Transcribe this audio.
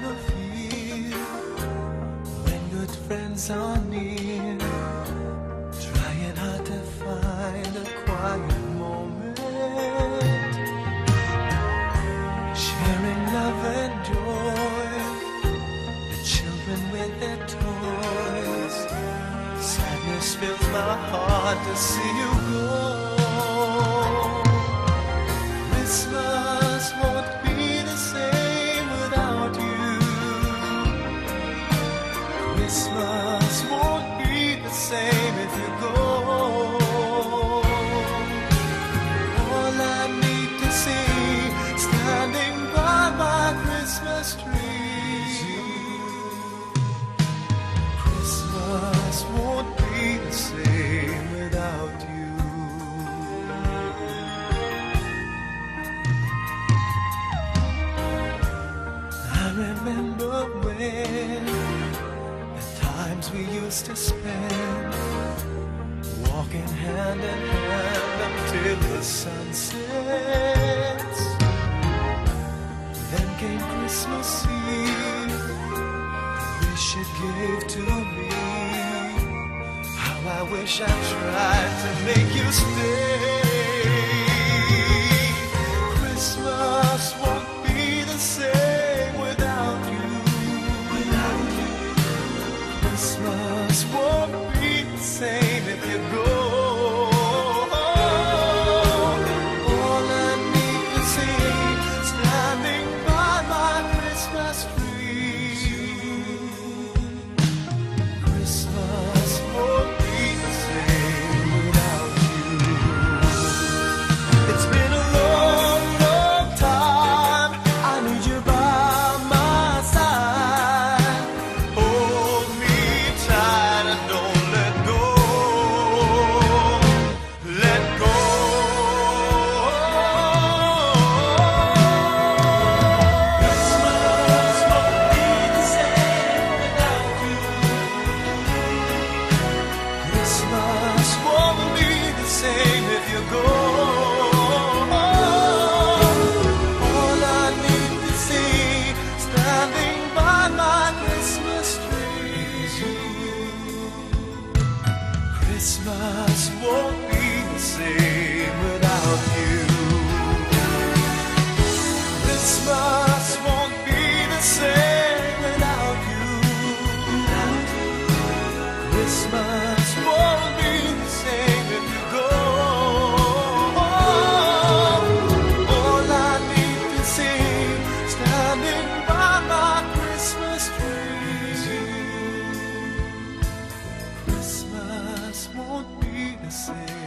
cannot feel when good friends are near. Trying hard to find a quiet moment, sharing love and joy. The children with their toys. Sadness fills my heart to see you go. We used to spend walking hand in hand until the sun sets. Then came Christmas Eve, wish it gave to me. How I wish I tried to make you stay. Christmas won't be the same Christmas won't be the same without you. Christmas won't be the same without you. Christmas dancing.